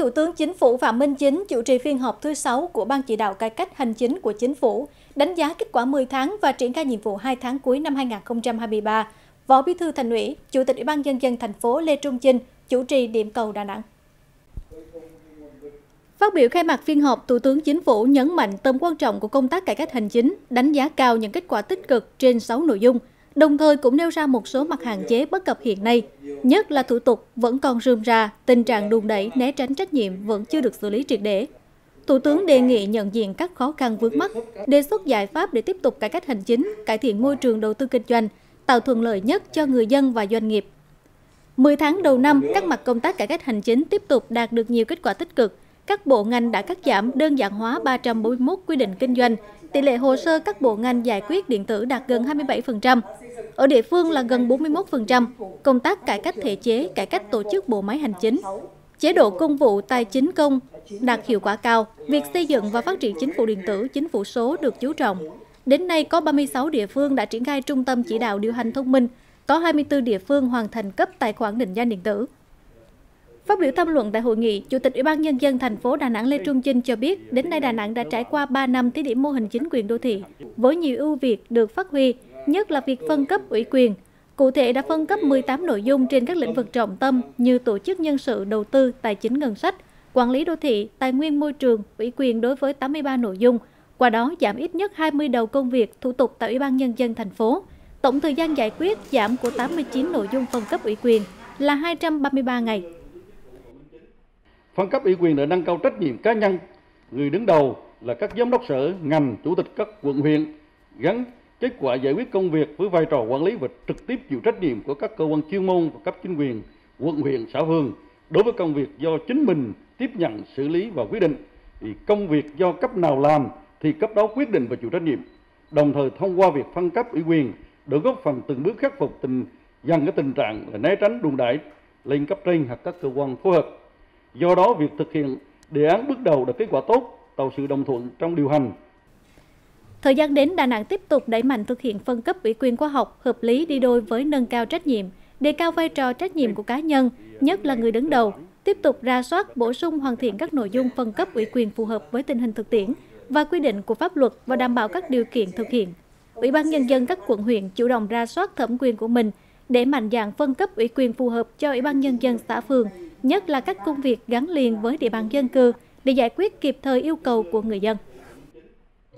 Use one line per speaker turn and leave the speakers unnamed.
Thủ tướng Chính phủ Phạm Minh Chính chủ trì phiên họp thứ 6 của Ban chỉ đạo cải cách hành chính của Chính phủ, đánh giá kết quả 10 tháng và triển khai nhiệm vụ 2 tháng cuối năm 2023. Võ Bí thư Thành ủy, Chủ tịch Ủy ban nhân dân thành phố Lê Trung Chinh chủ trì điểm cầu Đà Nẵng. Phát biểu khai mạc phiên họp, Thủ tướng Chính phủ nhấn mạnh tầm quan trọng của công tác cải cách hành chính, đánh giá cao những kết quả tích cực trên 6 nội dung, đồng thời cũng nêu ra một số mặt hạn chế bất cập hiện nay, nhất là thủ tục vẫn còn rườm rà, tình trạng đùn đẩy, né tránh trách nhiệm vẫn chưa được xử lý triệt để. Thủ tướng đề nghị nhận diện các khó khăn vướng mắt, đề xuất giải pháp để tiếp tục cải cách hành chính, cải thiện môi trường đầu tư kinh doanh, tạo thuận lợi nhất cho người dân và doanh nghiệp. 10 tháng đầu năm, các mặt công tác cải cách hành chính tiếp tục đạt được nhiều kết quả tích cực. Các bộ ngành đã cắt giảm đơn giản hóa 341 quy định kinh doanh, tỷ lệ hồ sơ các bộ ngành giải quyết điện tử đạt gần 27%. Ở địa phương là gần 41%, công tác cải cách thể chế, cải cách tổ chức bộ máy hành chính. Chế độ công vụ tài chính công đạt hiệu quả cao, việc xây dựng và phát triển chính phủ điện tử, chính phủ số được chú trọng. Đến nay có 36 địa phương đã triển khai trung tâm chỉ đạo điều hành thông minh, có 24 địa phương hoàn thành cấp tài khoản định danh điện tử. Phát biểu tham luận tại hội nghị, Chủ tịch Ủy ban Nhân dân thành phố Đà Nẵng Lê Trung Chinh cho biết, đến nay Đà Nẵng đã trải qua 3 năm thí điểm mô hình chính quyền đô thị, với nhiều ưu việt được phát huy, nhất là việc phân cấp ủy quyền. Cụ thể đã phân cấp 18 nội dung trên các lĩnh vực trọng tâm như tổ chức nhân sự, đầu tư, tài chính ngân sách, quản lý đô thị, tài nguyên môi trường, ủy quyền đối với 83 nội dung, qua đó giảm ít nhất 20 đầu công việc thủ tục tại Ủy ban Nhân dân thành phố. Tổng thời gian giải quyết giảm của 89 nội dung phân cấp ủy quyền là 233 ngày.
Phân cấp ủy quyền để nâng cao trách nhiệm cá nhân, người đứng đầu là các giám đốc sở, ngành, chủ tịch các quận huyện, gắn kết quả giải quyết công việc với vai trò quản lý và trực tiếp chịu trách nhiệm của các cơ quan chuyên môn và cấp chính quyền, quận huyện, xã phường đối với công việc do chính mình tiếp nhận, xử lý và quyết định. Thì công việc do cấp nào làm thì cấp đó quyết định và chịu trách nhiệm. Đồng thời thông qua việc phân cấp ủy quyền để góp phần từng bước khắc phục tình dần cái tình trạng là né tránh đùn đẩy lên cấp trên hoặc các cơ quan phối hợp. Do đó việc thực hiện đề án bước đầu đạt kết quả tốt, tạo sự đồng thuận trong điều hành.
Thời gian đến, Đà Nẵng tiếp tục đẩy mạnh thực hiện phân cấp ủy quyền khoa học hợp lý đi đôi với nâng cao trách nhiệm, đề cao vai trò trách nhiệm của cá nhân, nhất là người đứng đầu, tiếp tục ra soát, bổ sung hoàn thiện các nội dung phân cấp ủy quyền phù hợp với tình hình thực tiễn và quy định của pháp luật và đảm bảo các điều kiện thực hiện. Ủy ban Nhân dân các quận huyện chủ động ra soát thẩm quyền của mình để mạnh dạng phân cấp ủy quyền phù hợp cho Ủy ban Nhân dân xã phường, nhất là các công việc gắn liền với địa bàn dân cư để giải quyết kịp thời yêu cầu của người dân.